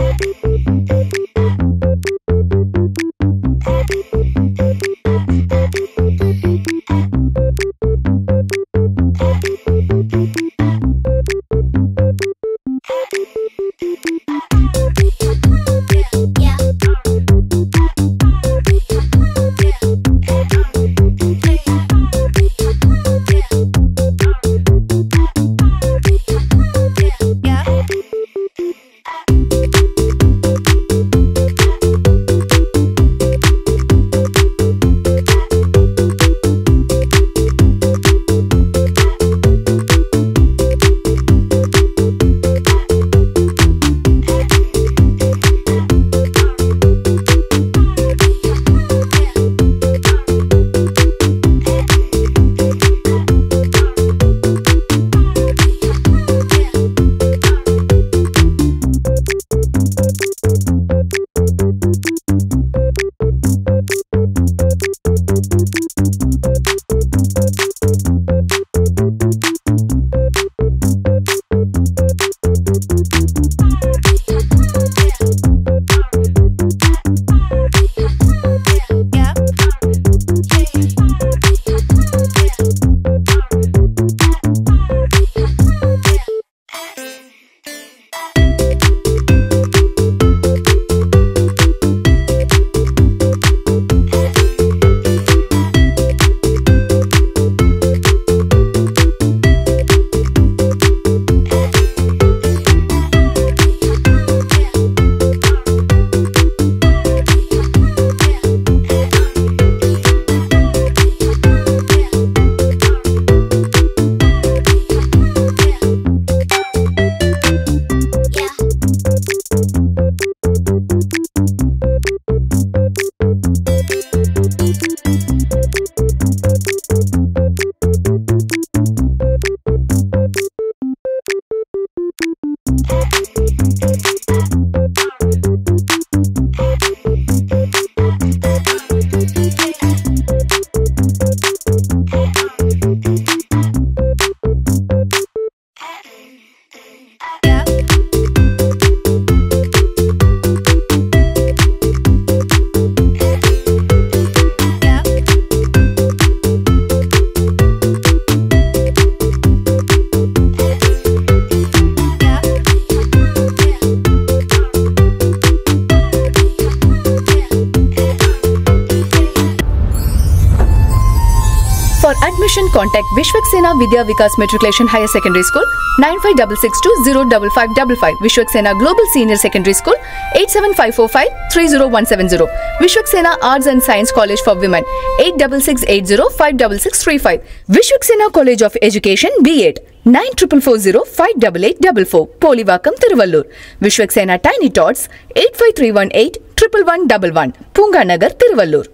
For contact Vishwaksenaa Vidya Vikas Matriculation Higher Secondary School 95662 Vishwaksenaa Global Senior Secondary School 87545 30170 Vishwaksenaa Arts and Science College for Women 86680 56635 Vishwaksenaa College of Education B8 9440 58844 Polivakkam Thiruvallur Vishwaksenaa Tiny Tots 85318 11111 Punganagar Thiruvallur